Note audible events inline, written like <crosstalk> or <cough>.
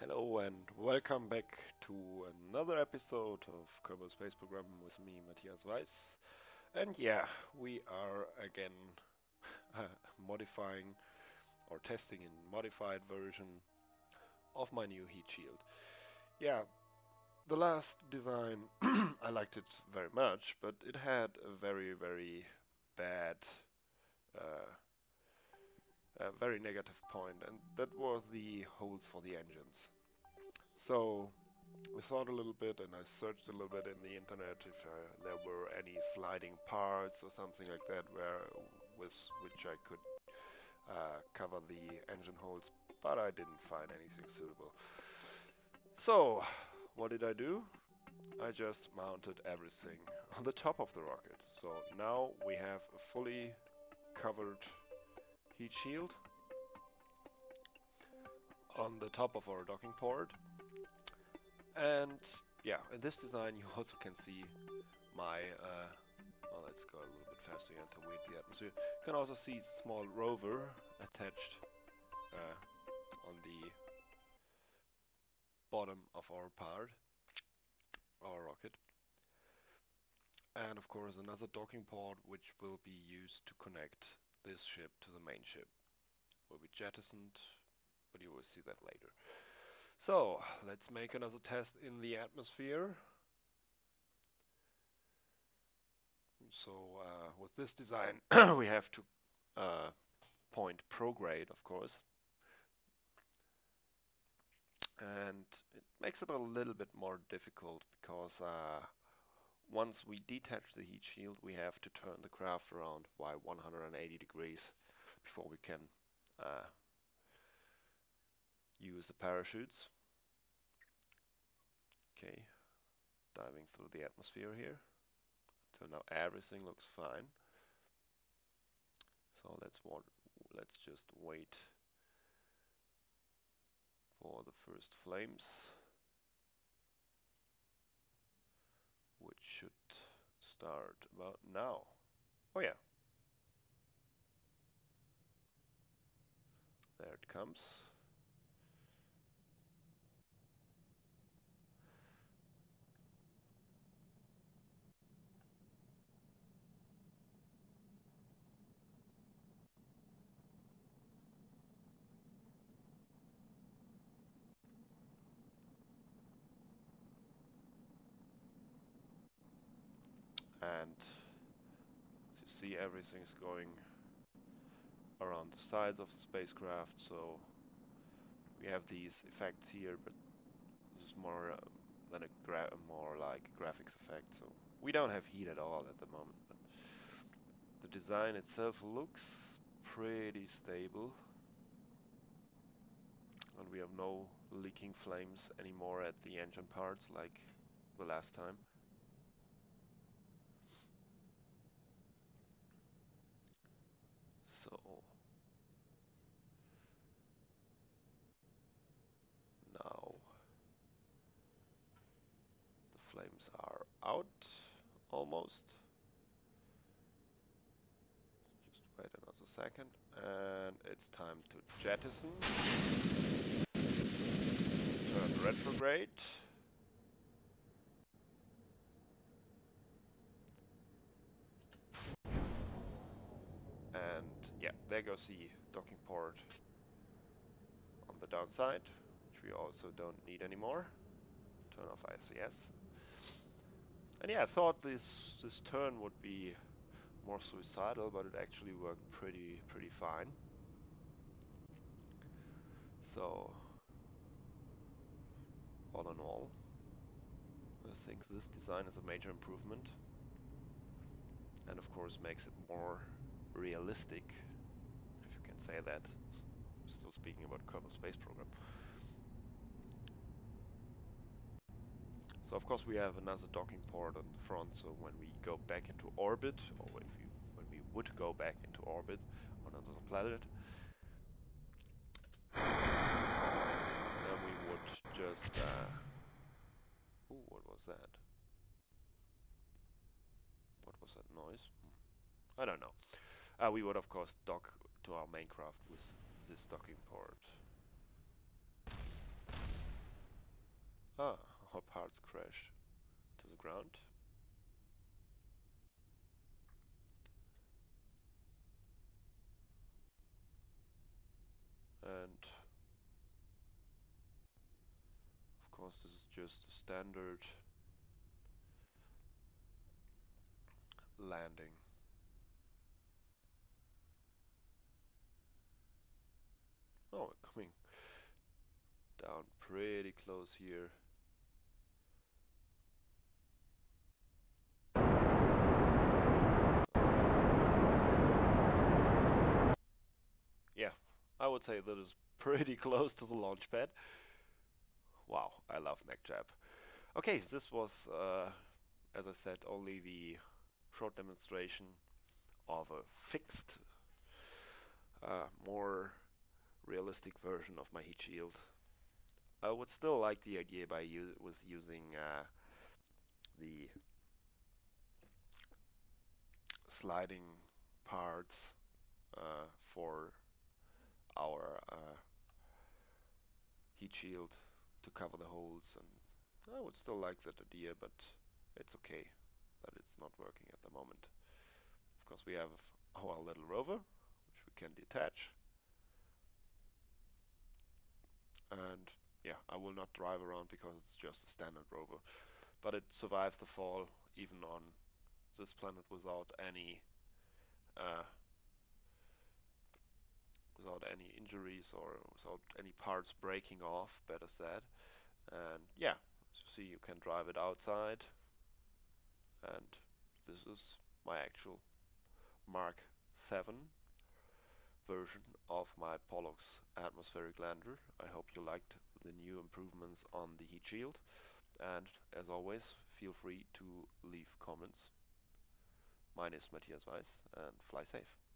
Hello and welcome back to another episode of Kerbal Space Program with me, Matthias Weiss. And yeah, we are again <laughs> uh, modifying or testing in modified version of my new heat shield. Yeah, the last design, <clears throat> I liked it very much, but it had a very, very bad uh, a very negative point, and that was the holes for the engines. So we thought a little bit, and I searched a little bit in the internet if uh, there were any sliding parts or something like that, where with which I could uh, cover the engine holes, but I didn't find anything suitable. So what did I do? I just mounted everything <laughs> on the top of the rocket. So now we have a fully covered heat shield on the top of our docking port. And yeah, in this design you <laughs> also can see my, uh, well let's go a little bit faster here until we hit the atmosphere. You can also see small rover attached uh, on the bottom of our part, our rocket. And of course another docking port which will be used to connect this ship to the main ship. Will be jettisoned, but you will see that later. So, let's make another test in the atmosphere. So, uh, with this design, <coughs> we have to uh, point prograde, of course. And it makes it a little bit more difficult because uh, once we detach the heat shield, we have to turn the craft around by 180 degrees before we can uh, use the parachutes. Okay, diving through the atmosphere here. So now everything looks fine. So let's let's just wait for the first flames. which should start about now. Oh yeah. There it comes. And as you see everything's going around the sides of the spacecraft. So we have these effects here but this is more uh, than a more like a graphics effect. So we don't have heat at all at the moment but the design itself looks pretty stable. And we have no leaking flames anymore at the engine parts like the last time flames are out almost. Just wait another second and it's time to jettison. Turn retrograde. And yeah, there goes the docking port on the downside, which we also don't need anymore. Turn off RCS. And yeah, I thought this this turn would be more suicidal, but it actually worked pretty pretty fine. So all in all, I think this design is a major improvement and of course makes it more realistic, can say that. Still speaking about Kerbal Space Program. So of course we have another docking port on the front, so when we go back into orbit, or if you, when we would go back into orbit on another planet, then we would just... Uh, ooh, what was that? What was that noise? Hmm. I don't know. Uh, we would of course dock to our main craft with this docking port. Ah, our parts crash to the ground. And of course this is just a standard landing. Oh, we're coming down pretty close here. Yeah, I would say that is <laughs> pretty close to the launch pad. Wow, I love MechJeb. Okay, this was, uh, as I said, only the short demonstration of a fixed, uh, more realistic version of my heat shield. I would still like the idea by was using uh, the sliding parts uh, for our uh, heat shield to cover the holes and I would still like that idea but it's okay that it's not working at the moment. Of course we have our little rover which we can detach and yeah I will not drive around because it's just a standard rover. But it survived the fall even on this planet without any uh, without any injuries or without any parts breaking off better said. And yeah see you can drive it outside. And this is my actual Mark 7 version of my Pollux atmospheric lander. I hope you liked the new improvements on the heat shield and as always feel free to leave comments. My name is Matthias Weiss and fly safe.